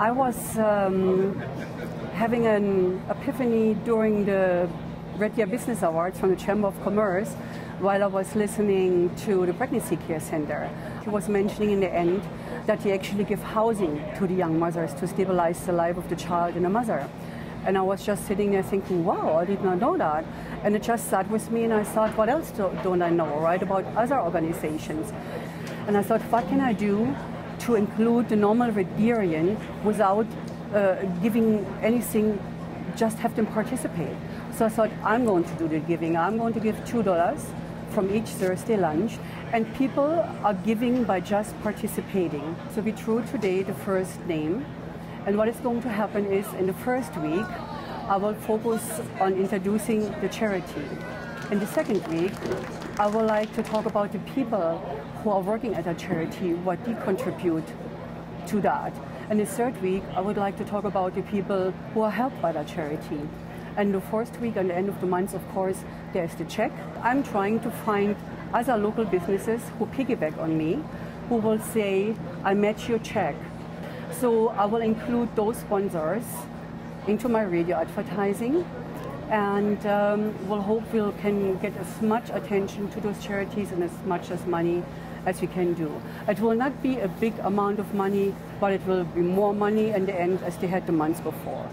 I was um, having an epiphany during the Red Deer Business Awards from the Chamber of Commerce while I was listening to the Pregnancy Care Center. He was mentioning in the end that they actually give housing to the young mothers to stabilize the life of the child and the mother. And I was just sitting there thinking, wow, I did not know that. And it just sat with me, and I thought, what else do, don't I know, right, about other organizations? And I thought, what can I do to include the normal Red without uh, giving anything, just have them participate? So I thought, I'm going to do the giving. I'm going to give $2 from each Thursday lunch, and people are giving by just participating. So we drew today the first name, and what is going to happen is in the first week, I will focus on introducing the charity. In the second week, I would like to talk about the people who are working at a charity, what they contribute to that. And the third week, I would like to talk about the people who are helped by that charity. And the fourth week, at the end of the month, of course, there's the check. I'm trying to find other local businesses who piggyback on me, who will say, I match your check. So I will include those sponsors into my radio advertising and um, we'll hope we will can get as much attention to those charities and as much as money as we can do. It will not be a big amount of money, but it will be more money in the end as they had the months before.